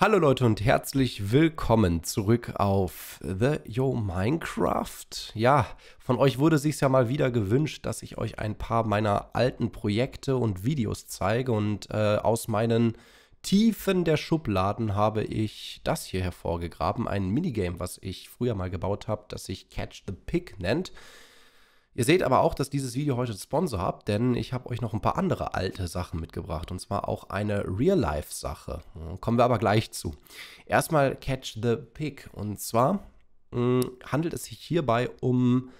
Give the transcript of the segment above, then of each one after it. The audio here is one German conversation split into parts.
Hallo Leute und herzlich willkommen zurück auf The Yo Minecraft. Ja, von euch wurde sich ja mal wieder gewünscht, dass ich euch ein paar meiner alten Projekte und Videos zeige und äh, aus meinen Tiefen der Schubladen habe ich das hier hervorgegraben, ein Minigame, was ich früher mal gebaut habe, das sich Catch the Pig nennt. Ihr seht aber auch, dass dieses Video heute Sponsor habt, denn ich habe euch noch ein paar andere alte Sachen mitgebracht und zwar auch eine Real-Life-Sache. Kommen wir aber gleich zu. Erstmal Catch the Pig und zwar mh, hm, handelt es sich hierbei um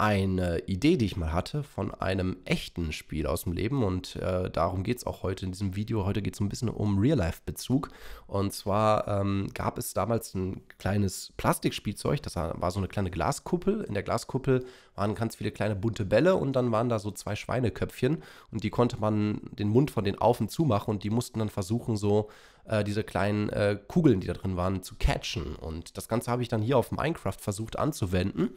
eine Idee, die ich mal hatte von einem echten Spiel aus dem Leben und äh, darum geht es auch heute in diesem Video. Heute geht es ein bisschen um Real-Life-Bezug und zwar ähm, gab es damals ein kleines Plastikspielzeug, das war so eine kleine Glaskuppel. In der Glaskuppel waren ganz viele kleine bunte Bälle und dann waren da so zwei Schweineköpfchen und die konnte man den Mund von den auf und zu machen und die mussten dann versuchen, so äh, diese kleinen äh, Kugeln, die da drin waren, zu catchen. Und das Ganze habe ich dann hier auf Minecraft versucht anzuwenden.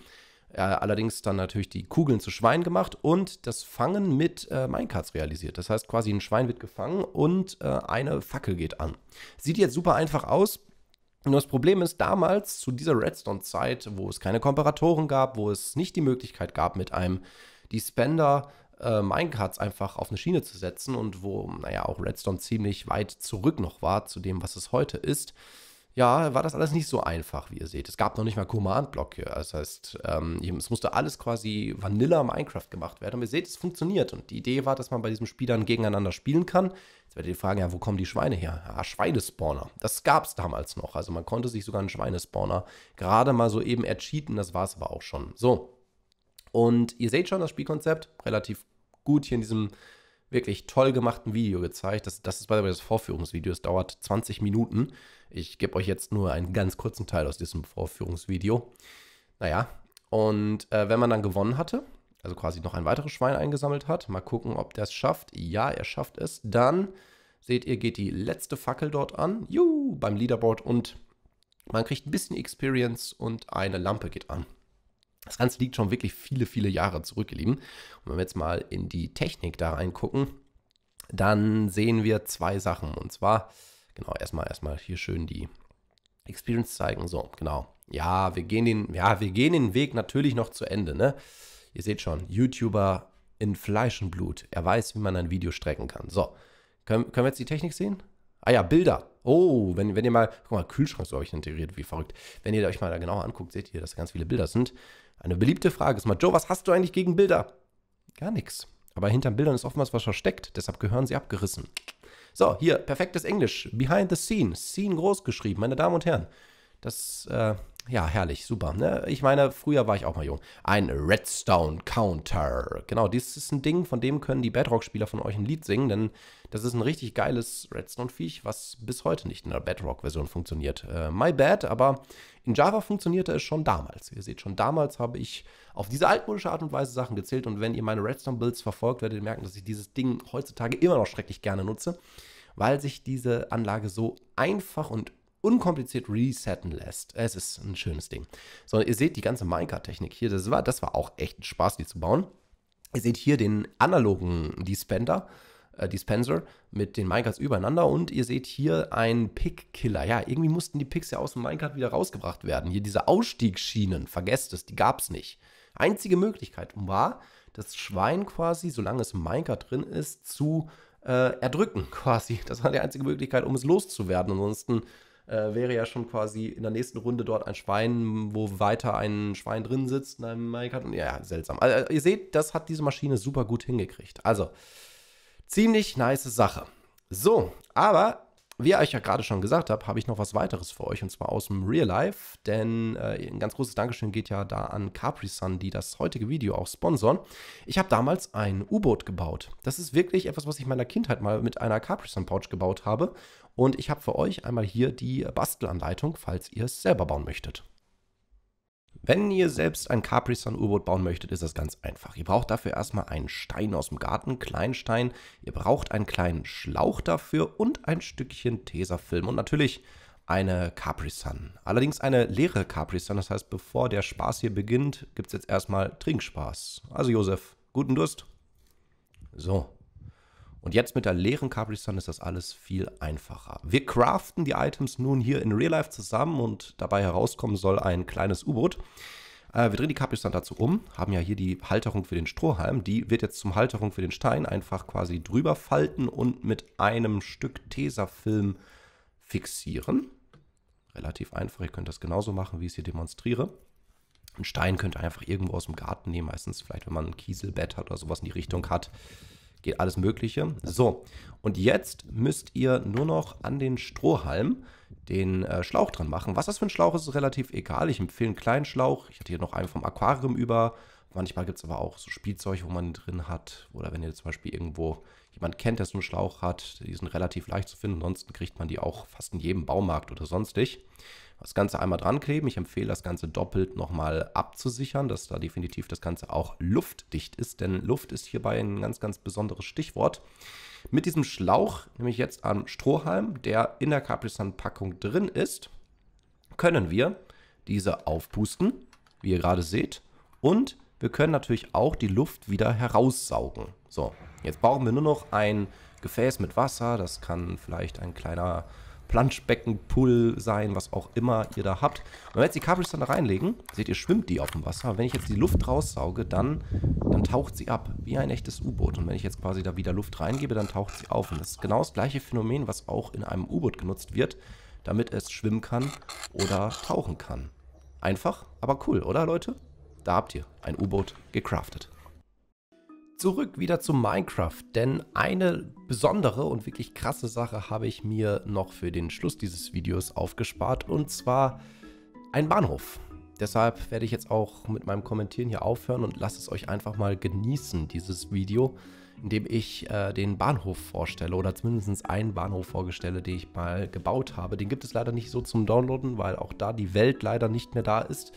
Allerdings dann natürlich die Kugeln zu Schwein gemacht und das Fangen mit äh, Minecarts realisiert. Das heißt quasi ein Schwein wird gefangen und äh, eine Fackel geht an. Sieht jetzt super einfach aus. Nur das Problem ist, damals zu dieser Redstone-Zeit, wo es keine Komparatoren gab, wo es nicht die Möglichkeit gab, mit einem Dispender äh, Minecarts einfach auf eine Schiene zu setzen und wo, naja, auch Redstone ziemlich weit zurück noch war zu dem, was es heute ist, ja, war das alles nicht so einfach, wie ihr seht. Es gab noch nicht mal Command-Blocke. Das heißt, ähm, es musste alles quasi Vanilla Minecraft gemacht werden. Und ihr seht, es funktioniert. Und die Idee war, dass man bei diesem Spiel dann gegeneinander spielen kann. Jetzt werdet ihr fragen, ja, wo kommen die Schweine her? Ja, Schweinespawner. Das gab es damals noch. Also man konnte sich sogar einen Schweinespawner gerade mal so eben ercheaten. Das war es aber auch schon. So. Und ihr seht schon das Spielkonzept. Relativ gut hier in diesem wirklich toll gemachten Video gezeigt. Das, das ist bei das Vorführungsvideo. Es dauert 20 Minuten. Ich gebe euch jetzt nur einen ganz kurzen Teil aus diesem Vorführungsvideo. Naja, und äh, wenn man dann gewonnen hatte, also quasi noch ein weiteres Schwein eingesammelt hat, mal gucken, ob der es schafft. Ja, er schafft es. Dann seht ihr, geht die letzte Fackel dort an. Juhu, beim Leaderboard und man kriegt ein bisschen Experience und eine Lampe geht an. Das Ganze liegt schon wirklich viele, viele Jahre zurück, ihr Lieben. Und wenn wir jetzt mal in die Technik da reingucken, dann sehen wir zwei Sachen. Und zwar, genau, erstmal, erstmal hier schön die Experience zeigen. So, genau. Ja, wir gehen den, ja, wir gehen den Weg natürlich noch zu Ende, ne? Ihr seht schon, YouTuber in Fleisch und Blut. Er weiß, wie man ein Video strecken kann. So, können, können wir jetzt die Technik sehen? Ah ja, Bilder. Oh, wenn, wenn ihr mal, guck mal, Kühlschrank ist euch integriert, wie verrückt. Wenn ihr euch mal da genauer anguckt, seht ihr, dass da ganz viele Bilder sind. Eine beliebte Frage ist mal, Joe, was hast du eigentlich gegen Bilder? Gar nichts. Aber hinter Bildern ist oftmals was versteckt, deshalb gehören sie abgerissen. So, hier, perfektes Englisch. Behind the scene. Scene groß geschrieben, meine Damen und Herren. Das, äh, ja, herrlich, super. Ne? Ich meine, früher war ich auch mal jung. Ein Redstone Counter. Genau, dieses ist ein Ding, von dem können die Bedrock-Spieler von euch ein Lied singen, denn das ist ein richtig geiles Redstone-Viech, was bis heute nicht in der Bedrock-Version funktioniert. Äh, my bad, aber in Java funktionierte es schon damals. Ihr seht, schon damals habe ich auf diese altmodische Art und Weise Sachen gezählt und wenn ihr meine Redstone-Builds verfolgt, werdet ihr merken, dass ich dieses Ding heutzutage immer noch schrecklich gerne nutze, weil sich diese Anlage so einfach und unkompliziert resetten lässt. Es ist ein schönes Ding. So, ihr seht die ganze Minecart-Technik hier. Das war, das war auch echt ein Spaß, die zu bauen. Ihr seht hier den analogen Dispender, äh, Dispenser mit den Minecarts übereinander und ihr seht hier einen Pick-Killer. Ja, irgendwie mussten die Picks ja aus dem Minecart wieder rausgebracht werden. Hier diese Ausstiegsschienen, vergesst es, die gab es nicht. Einzige Möglichkeit war, das Schwein quasi, solange es im Minecart drin ist, zu äh, erdrücken quasi. Das war die einzige Möglichkeit, um es loszuwerden. Ansonsten äh, wäre ja schon quasi in der nächsten Runde dort ein Schwein, wo weiter ein Schwein drin sitzt in einem Minecart. Und ja, seltsam. Also, ihr seht, das hat diese Maschine super gut hingekriegt. Also, ziemlich nice Sache. So, aber wie ich euch ja gerade schon gesagt habe, habe ich noch was weiteres für euch und zwar aus dem Real Life. Denn äh, ein ganz großes Dankeschön geht ja da an Capri Sun, die das heutige Video auch sponsoren. Ich habe damals ein U-Boot gebaut. Das ist wirklich etwas, was ich in meiner Kindheit mal mit einer Capri Sun Pouch gebaut habe. Und ich habe für euch einmal hier die Bastelanleitung, falls ihr es selber bauen möchtet. Wenn ihr selbst ein Capri-Sun-U-Boot bauen möchtet, ist das ganz einfach. Ihr braucht dafür erstmal einen Stein aus dem Garten, Kleinstein. Ihr braucht einen kleinen Schlauch dafür und ein Stückchen Tesafilm und natürlich eine Capri-Sun. Allerdings eine leere Capri-Sun, das heißt, bevor der Spaß hier beginnt, gibt es jetzt erstmal Trinkspaß. Also Josef, guten Durst. So. Und jetzt mit der leeren Capri Sun ist das alles viel einfacher. Wir craften die Items nun hier in Real Life zusammen und dabei herauskommen soll ein kleines U-Boot. Äh, wir drehen die Capri Sun dazu um, haben ja hier die Halterung für den Strohhalm. Die wird jetzt zum Halterung für den Stein einfach quasi drüber falten und mit einem Stück Tesafilm fixieren. Relativ einfach, ihr könnt das genauso machen, wie ich es hier demonstriere. Einen Stein könnt ihr einfach irgendwo aus dem Garten nehmen, meistens vielleicht, wenn man ein Kieselbett hat oder sowas in die Richtung hat. Geht alles Mögliche. So, und jetzt müsst ihr nur noch an den Strohhalm den äh, Schlauch dran machen. Was das für ein Schlauch ist, ist relativ egal. Ich empfehle einen kleinen Schlauch. Ich hatte hier noch einen vom Aquarium über. Manchmal gibt es aber auch so Spielzeug, wo man drin hat. Oder wenn ihr zum Beispiel irgendwo jemand kennt, der so einen Schlauch hat, die sind relativ leicht zu finden. Ansonsten kriegt man die auch fast in jedem Baumarkt oder sonstig das Ganze einmal dran kleben. Ich empfehle das Ganze doppelt nochmal abzusichern, dass da definitiv das Ganze auch luftdicht ist, denn Luft ist hierbei ein ganz, ganz besonderes Stichwort. Mit diesem Schlauch, nämlich jetzt am Strohhalm, der in der Capri-Sun-Packung drin ist, können wir diese aufpusten, wie ihr gerade seht, und wir können natürlich auch die Luft wieder heraussaugen. So, jetzt brauchen wir nur noch ein Gefäß mit Wasser, das kann vielleicht ein kleiner Planschbecken, Pool sein, was auch immer ihr da habt. Und wenn wir jetzt die Kabels dann da reinlegen, seht ihr, schwimmt die auf dem Wasser. Wenn ich jetzt die Luft raussauge, dann, dann taucht sie ab, wie ein echtes U-Boot. Und wenn ich jetzt quasi da wieder Luft reingebe, dann taucht sie auf. Und das ist genau das gleiche Phänomen, was auch in einem U-Boot genutzt wird, damit es schwimmen kann oder tauchen kann. Einfach, aber cool, oder Leute? Da habt ihr ein U-Boot gecraftet zurück wieder zu Minecraft, denn eine besondere und wirklich krasse Sache habe ich mir noch für den Schluss dieses Videos aufgespart und zwar ein Bahnhof. Deshalb werde ich jetzt auch mit meinem Kommentieren hier aufhören und lasst es euch einfach mal genießen, dieses Video, in dem ich äh, den Bahnhof vorstelle oder zumindest einen Bahnhof vorstelle, den ich mal gebaut habe. Den gibt es leider nicht so zum Downloaden, weil auch da die Welt leider nicht mehr da ist.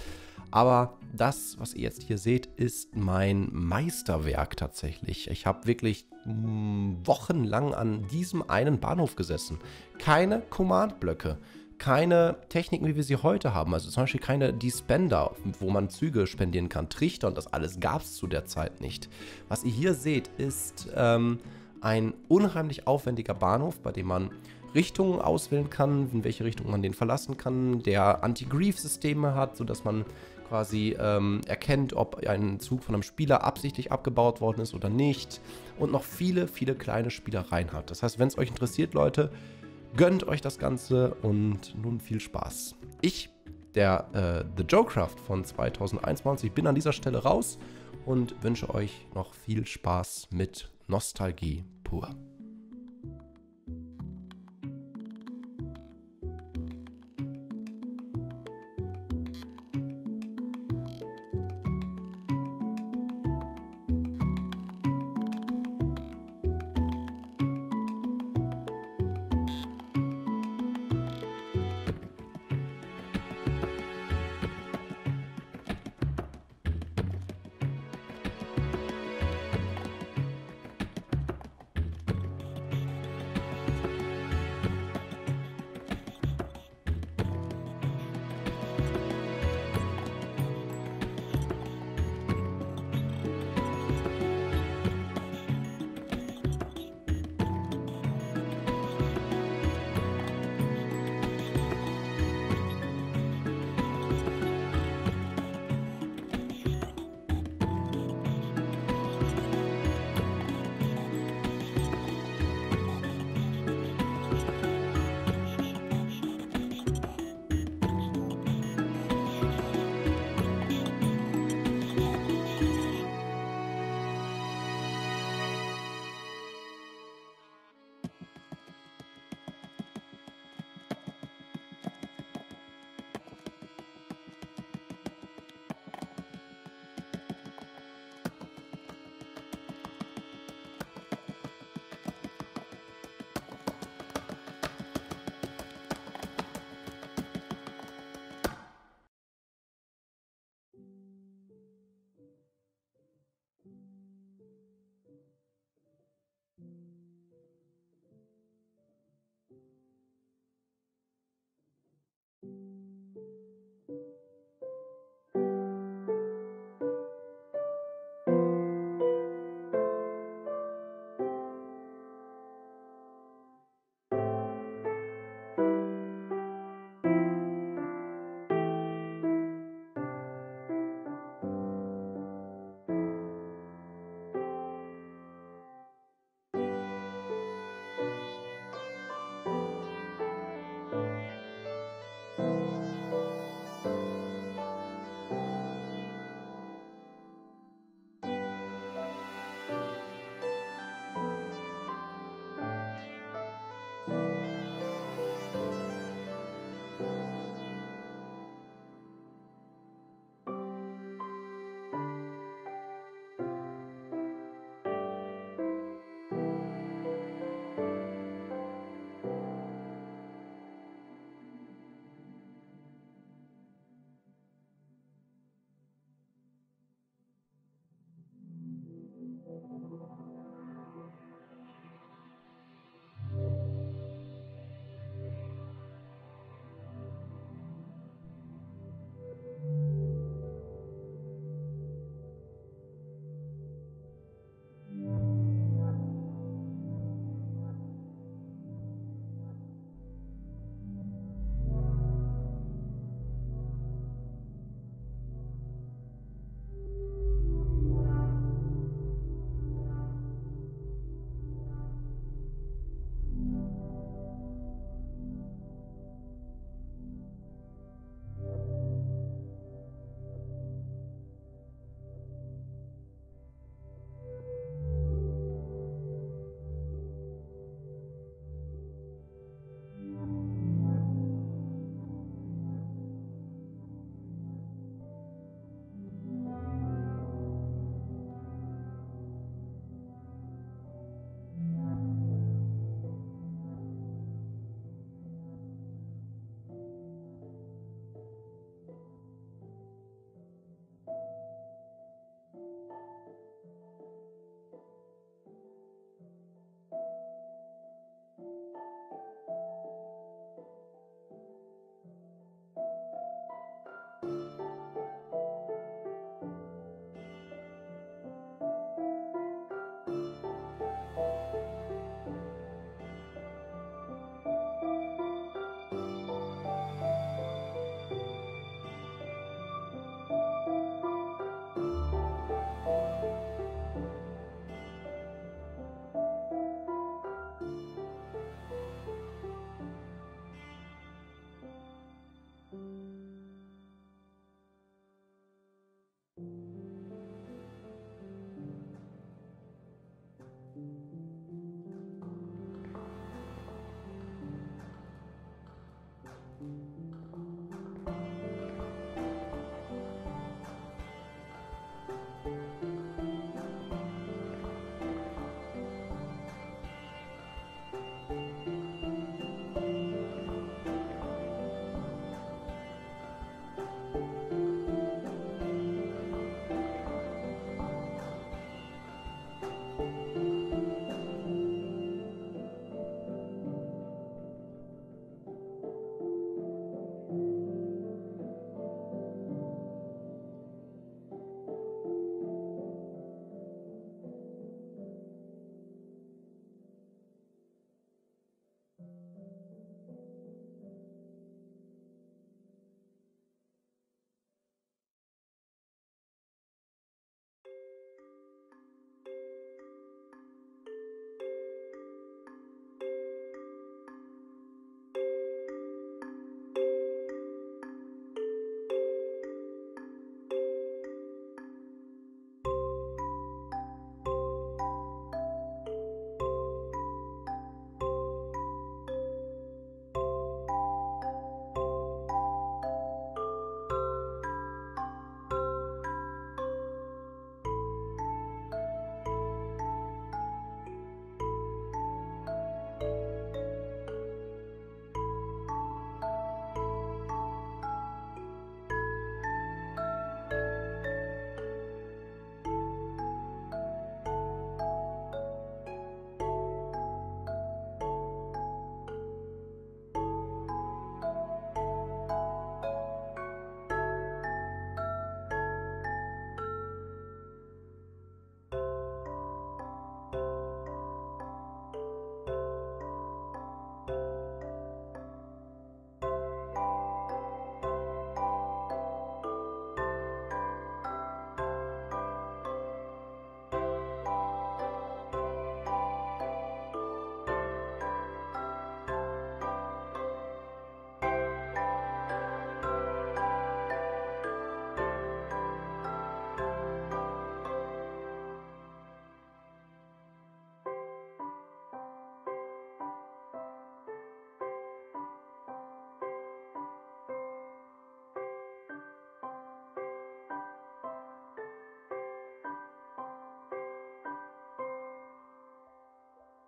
Aber das, was ihr jetzt hier seht, ist mein Meisterwerk tatsächlich. Ich habe wirklich hm, wochenlang an diesem einen Bahnhof gesessen. Keine Command-Blöcke, keine Techniken, wie wir sie heute haben. Also zum Beispiel keine Dispender, wo man Züge spendieren kann. Trichter und das alles gab es zu der Zeit nicht. Was ihr hier seht, ist ähm, ein unheimlich aufwendiger Bahnhof, bei dem man Richtungen auswählen kann, in welche Richtung man den verlassen kann, der Anti-Grief-Systeme hat, sodass man quasi ähm, erkennt, ob ein Zug von einem Spieler absichtlich abgebaut worden ist oder nicht und noch viele, viele kleine Spielereien hat. Das heißt, wenn es euch interessiert, Leute, gönnt euch das Ganze und nun viel Spaß. Ich, der äh, The Joecraft von 2021, bin an dieser Stelle raus und wünsche euch noch viel Spaß mit Nostalgie pur.